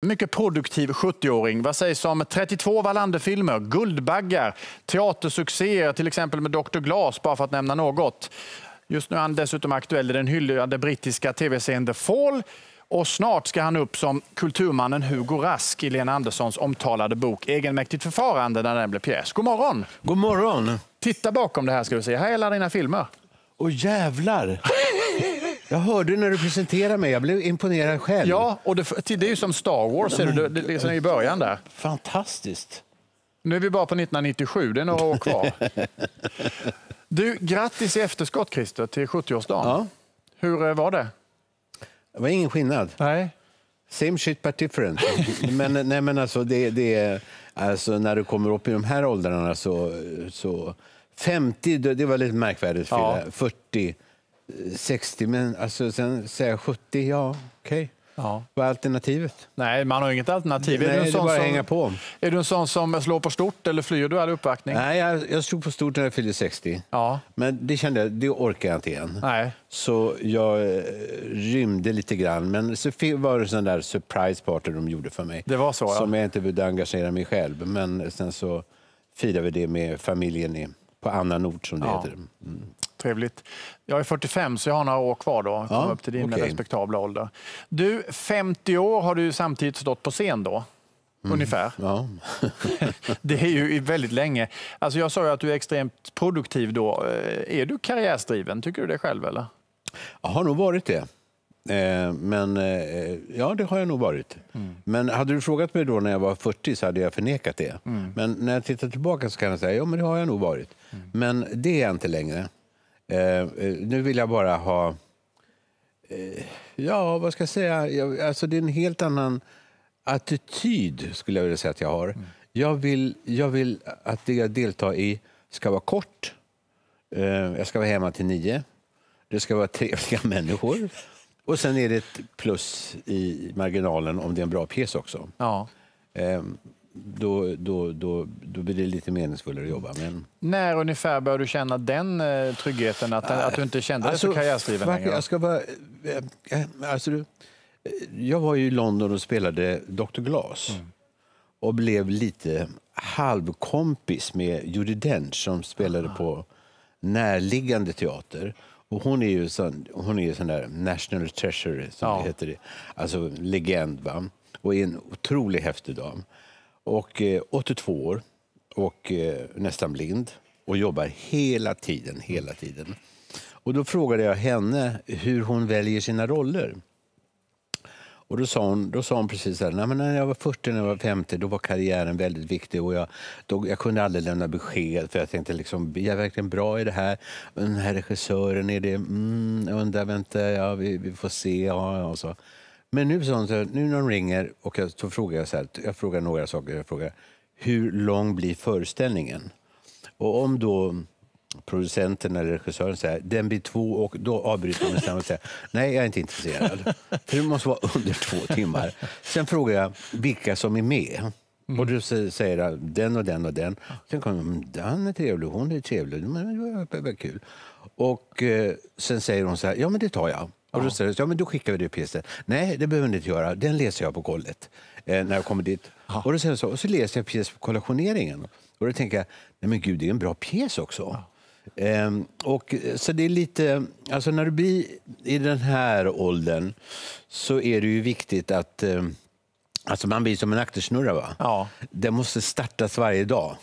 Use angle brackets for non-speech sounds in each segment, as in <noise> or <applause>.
Mycket produktiv 70-åring. Vad sägs om 32 Wallander-filmer, Guldbaggar, teatersuccéer, till exempel med Dr. Glas, bara för att nämna något. Just nu är han dessutom aktuell i den hyllade brittiska tv-serien The Fall. Och snart ska han upp som kulturmannen Hugo Rask i Lena Anderssons omtalade bok Egenmäktigt förfarande när den blev pjäs. God morgon! God morgon! Titta bakom det här ska du se. Här är alla dina filmer. Åh jävlar! Jag hörde när du presenterade mig, jag blev imponerad själv. Ja, och det, det är ju som Star Wars, ser du, det, liksom i början där. Fantastiskt. Nu är vi bara på 1997, det är några år kvar. <laughs> Du, grattis i efterskott Christer till 70-årsdagen. Ja. Hur eh, var det? Det var ingen skillnad. Nej. Same shit but different. <laughs> men, nej, men alltså, det, det, alltså, när du kommer upp i de här åldrarna så... så 50, det var lite märkvärdigt. Ja. 40, 60, men alltså, sen säger jag 70, ja okej. Ja. Vad är alternativet? Nej, man har inget alternativ. Nej, är, du en det är sån bara som, hänga på. är du en sån som slår på stort eller flyr du all uppvaktning? Nej, jag, jag stod på stort när jag fyllde 60. Ja. Men det kände jag, det orkar jag inte igen. Nej. Så jag eh, rymde lite grann. Men så var det sån där surprise party de gjorde för mig. Det var så, ja. Som jag inte behövde engagera mig själv. Men sen så firade vi det med familjen i, på annan ort som det Ja. heter. Mm. Trevligt. Jag är 45 så jag har några år kvar då. Komma Ja, upp till din okej. respektabla ålder. Du, 50 år har du samtidigt stått på scen då? Ungefär. Ja. <laughs> Det är ju väldigt länge. Alltså jag sa ju att du är extremt produktiv då. Eh, Är du karriärsdriven? Tycker du det själv eller? Jag har nog varit det. Eh, men eh, ja, det har jag nog varit. Men hade du frågat mig då när jag var 40 så hade jag förnekat det. Men när jag tittar tillbaka så kan jag säga ja, men det har jag nog varit. Men det är jag inte längre. Eh, eh, nu vill jag bara ha... Eh, ja, vad ska jag säga? Jag, alltså, det är en helt annan attityd skulle jag vilja säga att jag har. Jag, vill, jag vill att det jag deltar i ska vara kort. Eh, jag ska vara hemma till nio. Det ska vara trevliga <laughs> människor. Och sen är det ett plus i marginalen om det är en bra pjäs också. Ja. Då, då, då, då blir det lite meningsfullare att jobba. Men, När ungefär började du känna den eh, tryggheten? Att, att du inte kände dig så karriärsdriven fuck, längre? jag ska vara... eh, Alltså, du, eh, jag var ju i London och spelade Dr. Glas. Mm. Och blev lite halvkompis med Judi Dench som spelade på närliggande teater. Och hon är ju sån, hon är ju sån där national treasure, som Ja. det heter. Alltså legend, va? Och är en otroligt häftig dam. Och eh, 82 år och eh, nästan blind och jobbar hela tiden, hela tiden. Och då frågade jag henne hur hon väljer sina roller. Och då sa hon, då sa hon precis så här, Nej, men när jag var 40, när jag var 50, då var karriären väldigt viktig och jag, då, jag kunde aldrig lämna besked för jag tänkte liksom, är jag verkligen bra i det här? Den här regissören, är det, mm, undrar, vänta, ja, vi, vi får se. Ja, ja, och så. Men nu, så nu när de ringer, och jag, så frågar jag så här, jag frågar några saker. Jag frågar, hur lång blir föreställningen? Och om då producenten eller regissören säger den blir två och då avbryter man och säger nej, jag är inte intresserad. För det måste vara under två timmar. Sen frågar jag vilka som är med. Och du säger den och den och den. Sen kommer hon, den är trevlig, hon är trevlig, men det det var kul. Och eh, sen säger hon så här, ja men det tar jag. Och då säger jag, ja men då skickar vi det pjäsen. Nej, det behöver ni inte göra. Den läser jag på kollet eh, när jag kommer dit. Och då säger jag så, och så läser jag pjäs på kollationeringen. Och då tänker jag, nej men gud, det är en bra pjäs också. Ehm, och, eh, så det är lite, alltså när du blir i den här åldern så är det ju viktigt att eh, Alltså man blir som en aktersnurra. Va? Ja. Den måste startas varje dag.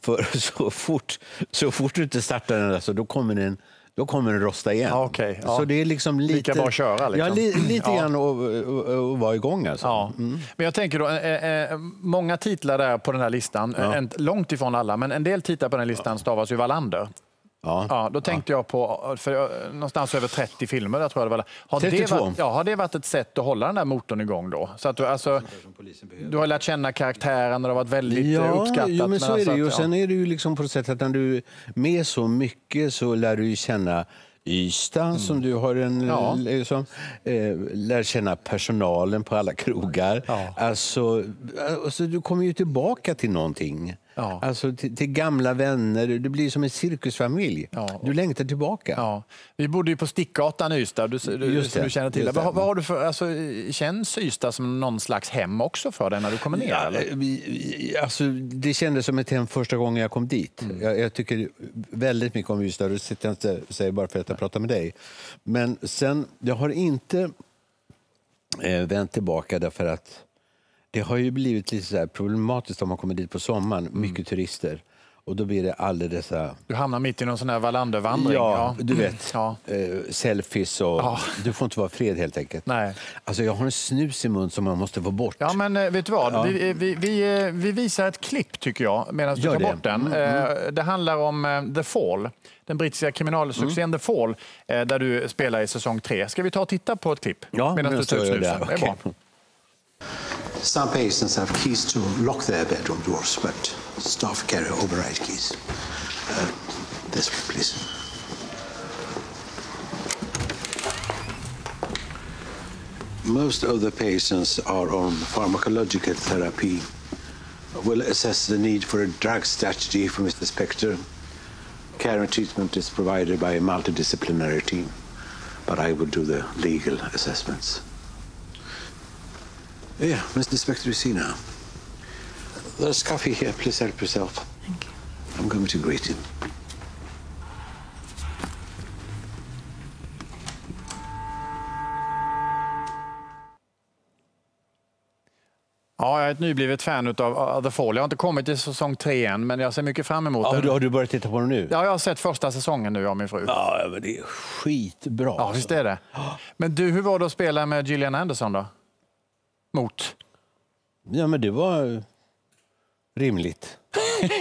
För <laughs> så fort, så fort du inte startar den, alltså, då, kommer den, då kommer den rosta igen. Ja, okej, ja. Så det är liksom lite... Lika bra att köra, liksom. Ja, li, lite Ja. grann att vara igång. Alltså. Ja. Men jag tänker då, eh, eh, många titlar där på den här listan, Ja. en, långt ifrån alla, men en del titlar på den här listan stavas ju Wallander. Ja. Ja, då tänkte jag på, för jag- någonstans över 30 filmer, där tror jag det var. Har det, 32. varit, ja, har det varit ett sätt att hålla den där motorn igång då? Så att du, alltså, du har lärt känna karaktären och det har varit väldigt eh, Ja, uppskattat. jo, men så är alltså det ju. att- Och sen är det ju liksom på det sättet att när du är med så mycket så lär du ju känna Ystad som du har en... Mm. Ja. Liksom, eh, lär känna personalen på alla krogar. Ja. Alltså, alltså, du kommer ju tillbaka till någonting. Ja. Alltså till, till gamla vänner. Det blir som en cirkusfamilj. Ja. Du längtar tillbaka. Ja. Vi bodde ju på Stickgatan i Ystad, du, du, Just det, du känner till. Vad, vad har du för, alltså, känns Ystad som någon slags hem också för dig när du kommer ner? Ja, eller? vi- alltså, det kändes som ett hem första gången jag kom dit. Mm. Jag, jag tycker väldigt mycket om Ystad. Det sitter jag inte säger bara för att jag pratar med dig. Men sen, jag har inte eh, vänt tillbaka därför att det har ju blivit lite så problematiskt om man kommer dit på sommaren. Mm. Mycket turister. Och då blir det alla dessa Du hamnar mitt i någon sån här Wallandervandring. Ja, du vet. Ja. Eh, selfies och... Ja. Du får inte vara fred helt enkelt. Nej. Alltså, jag har en snus i mun som man måste få bort. Ja, men eh, vet du vad? Ja. Vi, vi, vi, eh, vi visar ett klipp, tycker jag, medan du Gör tar det. bort den. Eh, Det handlar om eh, The Fall, den brittiska kriminalsuccén Mm. The Fall, eh, där du spelar i säsong tre. Ska vi ta och titta på ett klipp? Ja, medan du tar ut jag snusen? det. Det är bra. Some patients have keys to lock their bedroom doors, but staff carry override keys. Uh, this way, please. Most of the patients are on pharmacological therapy. We'll assess the need for a drug strategy for Mr. Spector. Care and treatment is provided by a multidisciplinary team, but I will do the legal assessments. Yeah, Mr. Spector, you see now. There's coffee here. Please help yourself. Thank you. I'm going to greet you. Ja, jag är ett nyblivet fan av The Fall. Jag har inte kommit till säsong tre än, men jag ser mycket fram emot Ja, den. har du börjat titta på den nu? Ja, jag har sett första säsongen nu av min fru. Ja, men det är skitbra. Ja, alltså. visst är det. Men du, hur var det att spela med Gillian Anderson då? Mot? Ja, men det var rimligt.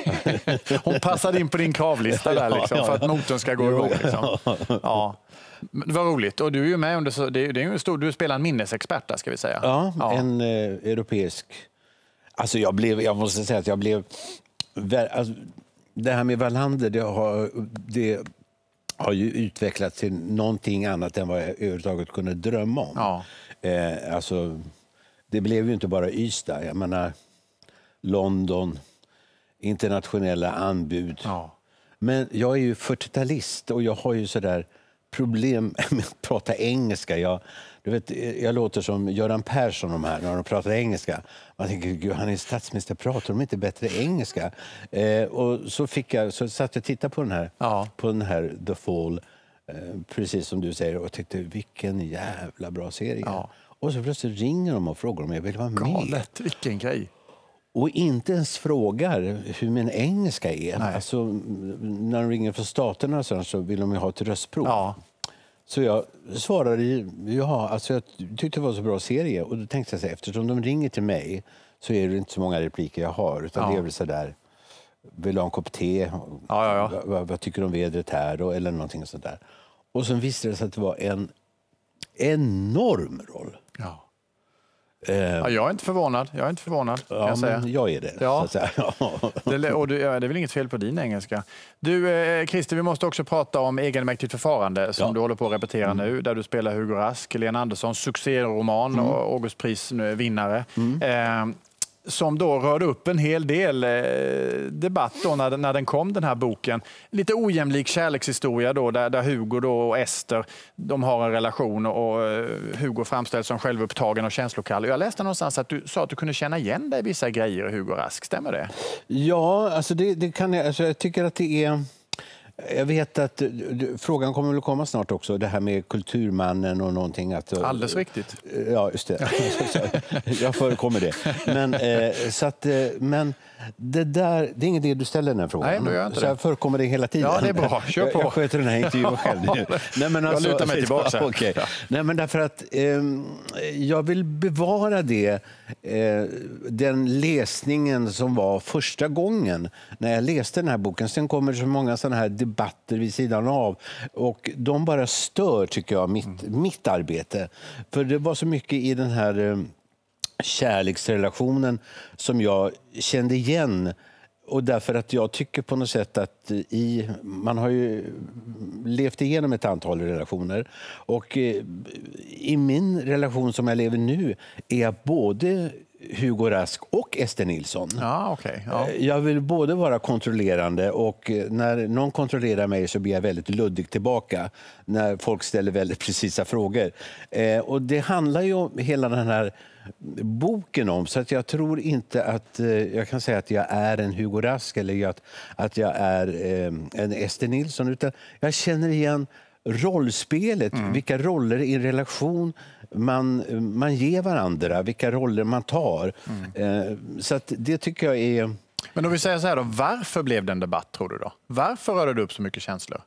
<laughs> Hon passade in på din kravlista där liksom, för att motorn ska gå igång. Liksom. Ja. Det var roligt. Och du är ju med under, det, är en stor, du spelar en minnesexpert där ska vi säga. Ja, en eh, europeisk... Alltså jag, blev, jag måste säga att jag blev... Alltså, det här med Wallander, det har, det har ju utvecklats till någonting annat än vad jag överhuvudtaget kunde drömma om. Ja. Eh, alltså, det blev ju inte bara Ystad. Jag menar, London, internationella anbud. Ja. Men jag är ju 40-talist och jag har ju sådär problem <laughs> med att prata engelska. Jag, du vet, jag låter som Göran Persson de här när de pratar engelska. Man tänker, Gud, han är statsminister, pratar de inte bättre engelska? Eh, och så, fick jag, så satt jag och tittade på den här, Ja. på den här The Fall, precis som du säger, och tyckte vilken jävla bra serie. Ja. Och så plötsligt ringer de och frågar om jag vill vara med. Galet, vilken grej. Och inte ens frågar hur min engelska är. Nej. Alltså, när de ringer från staterna så, vill de ju ha ett röstprov. Ja. Så jag svarade ja, alltså jag tyckte det var så bra serie. Och då tänkte jag så här, eftersom de ringer till mig så är det inte så många repliker jag har. Utan Ja. det är väl så där, vill du ha en kopp te? Ja, ja, ja. Vad, vad, tycker du om vädret här? Och, eller någonting sånt där. Och sen visste det sig att det var en enorm roll. Ja. Eh, Ja, jag är inte förvånad. Jag är inte förvånad. ja, jag säga. jag är det. Ja. <laughs> Det, och du, ja, det är väl inget fel på din engelska. Du, eh, Christer, vi måste också prata om egenmäktigt förfarande som Ja. Mm. du håller på att repetera nu, där du spelar Hugo Rask, Lena Anderssons succéroman och Augustprisvinnare. Eh, som då rörde upp en hel del eh, debatt då när, när den kom, den här boken. Lite ojämlik kärlekshistoria då, där, där Hugo då och Ester de har en relation och eh, Hugo framställs som självupptagen och känslokall. Jag läste någonstans att du sa att du kunde känna igen dig i vissa grejer i Hugo Rask. Stämmer det? Ja, alltså det, det kan jag, alltså jag tycker att det är... Jag vet att eh, frågan kommer väl komma snart också, det här med kulturmannen och någonting. Att, eh, Alldeles riktigt. Ja, just det. <laughs> <laughs> jag förekommer det. Men, eh, så att, eh, men det där, det är ingen idé du ställer den frågan. Nej, då gör jag inte så det. jag förekommer det hela tiden. Ja, det är bra. Kör Jag, på. jag sköter den här intervjun <laughs> själv nu. Nej, men Jag lutar mig tillbaka. Okej. Ja. Nej, men därför att ehm, jag vill bevara det, eh, den läsningen som var första gången när jag läste den här boken. Sen kommer det så många sådana här debatter vid sidan av. Och de bara stör, tycker jag, mitt, mitt arbete. För det var så mycket i den här eh, kärleksrelationen som jag kände igen. Och därför att jag tycker på något sätt att i, man har ju levt igenom ett antal relationer. Och eh, i min relation som jag lever nu är jag både Hugo Rask och Ester Nilsson. Ja, okay. ja. Eh, jag vill både vara kontrollerande och eh, när någon kontrollerar mig så blir jag väldigt luddig tillbaka när folk ställer väldigt <laughs> precisa frågor. Eh, och det handlar ju om hela den här boken om. Så att jag tror inte att eh, jag kan säga att jag är en Hugo Rask eller att, att jag är eh, en Ester Nilsson. Utan jag känner igen rollspelet, mm. vilka roller i relation man, man ger varandra, vilka roller man tar. Mm. Eh, så det tycker jag är... Men om vi säger så här då, varför blev det en debatt tror du då? Varför rörde du upp så mycket känslor?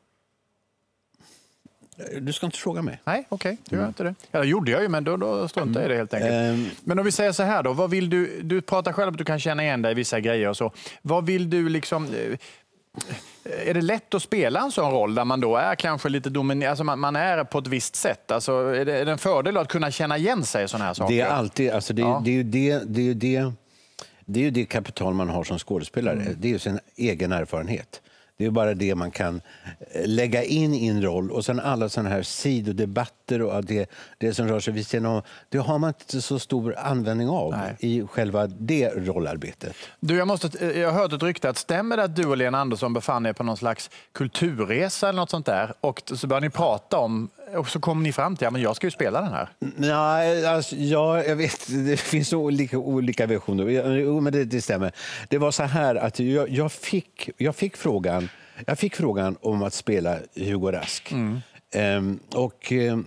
Du ska inte fråga mig. Nej, okej. Okay. Du mm. inte det. Ja, det gjorde jag ju, men då, då struntade jag i det helt enkelt. Mm. Men om vi säger så här då, vad vill du, du pratar själv att du kan känna igen dig i vissa grejer och så. Vad vill du liksom... Är det lätt att spela en sån roll där man då är kanske lite dominerande, alltså man, man, är på ett visst sätt? Alltså, är, det, är det en fördel att kunna känna igen sig i sådana här saker? Det är alltid, alltså det, ja. det är ju det, det, är det, det är ju det kapital man har som skådespelare. Mm. Det är ju sin egen erfarenhet. Det är bara det man kan eh, lägga in i en roll. Och sen alla såna här sidodebatter och det, det som rör sig vid sidan om. Det har man inte så stor användning av Nej. i själva det rollarbetet. Du, jag, måste, eh, jag har hört ett rykte att stämmer det att du och Lena Andersson befann er på någon slags kulturresa eller något sånt där och så började ni prata om och så kom ni fram till att ja, jag ska ju spela den här. Nej, alltså, ja, jag vet, det finns olika, olika versioner. Jo, men det, det stämmer. Det var så här att jag, jag, fick, jag fick frågan jag fick frågan om att spela Hugo Rask. Mm. Ehm, och eh,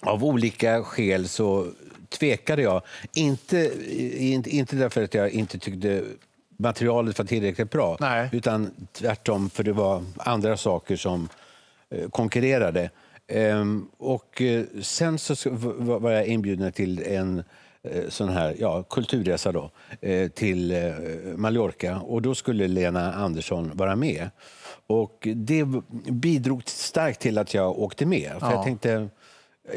av olika skäl så tvekade jag. Inte, inte, inte därför att jag inte tyckte materialet var tillräckligt bra, Nej. utan tvärtom för det var andra saker som eh, konkurrerade. Ehm, och eh, sen så var jag inbjuden till en eh, sån här ja, kulturresa då, eh, till Mallorca. Och då skulle Lena Andersson vara med. Och det bidrog starkt till att jag åkte med. För ja. jag tänkte,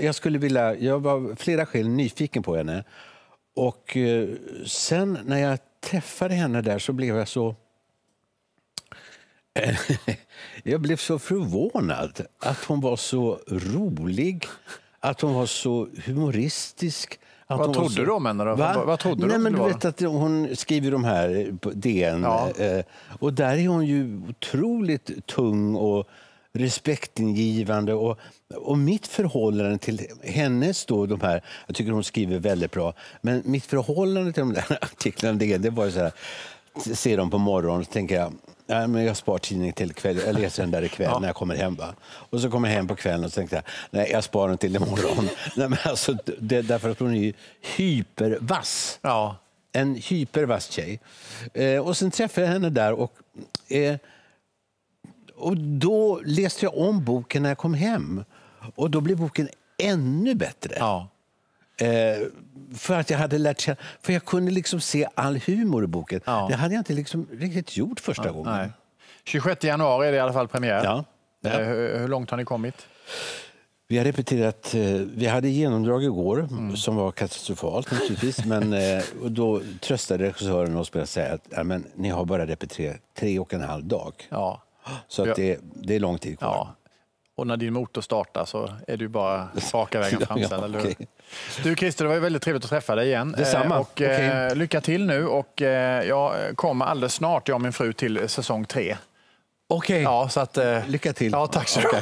jag skulle vilja, jag var flera skäl nyfiken på henne. Och sen när jag träffade henne där så blev jag så... <laughs> jag blev så förvånad att hon var så rolig, att hon var så humoristisk att vad trodde så... du om henne? Då? Va? Vad trodde Nej, du men du vet att hon skriver de här på DN. Ja. Eh, och där är hon ju otroligt tung och respektingivande. Och, och mitt förhållande till hennes då, de här, jag tycker hon skriver väldigt bra, men mitt förhållande till de där <laughs> artiklarna, det, det var så här, se dem på morgonen och tänker jag, Nej, men jag spar tidningen till kväll. Jag läser den där ikväll ja. när jag kommer hem. Va? Och så kommer jag hem på kvällen och tänkte jag, nej jag sparar den till imorgon. <laughs> nej, men alltså, det, därför att hon är hypervass. Ja. En hypervass tjej. Eh, och sen träffade jag henne där och, eh, och då läste jag om boken när jag kom hem. Och då blev boken ännu bättre. Ja. Eh, för att jag hade lärt känna, för jag kunde liksom se all humor i boken. Ja. Det hade jag inte liksom riktigt gjort första ja, gången. Nej. 26 januari är det i alla fall premiär. Ja. ja. Eh, hur, hur, långt har ni kommit? Vi har repeterat, eh, vi hade genomdrag igår mm. som var katastrofalt naturligtvis. men <laughs> och då tröstade regissören oss med att säga att ja, men, ni har bara repeterat tre och en halv dag. Ja. Så att det, det är lång tid kvar. Ja. Och när din motor startar så är du bara raka vägen <laughs> fram. ja, okay. Du Christer, det var väldigt trevligt att träffa dig igen. Detsamma. Eh, och, okay. Lycka till nu och eh, jag kommer alldeles snart, jag och min fru, till säsong tre. Okej. Okay. Ja, Lycka till. Ja, tack så okay.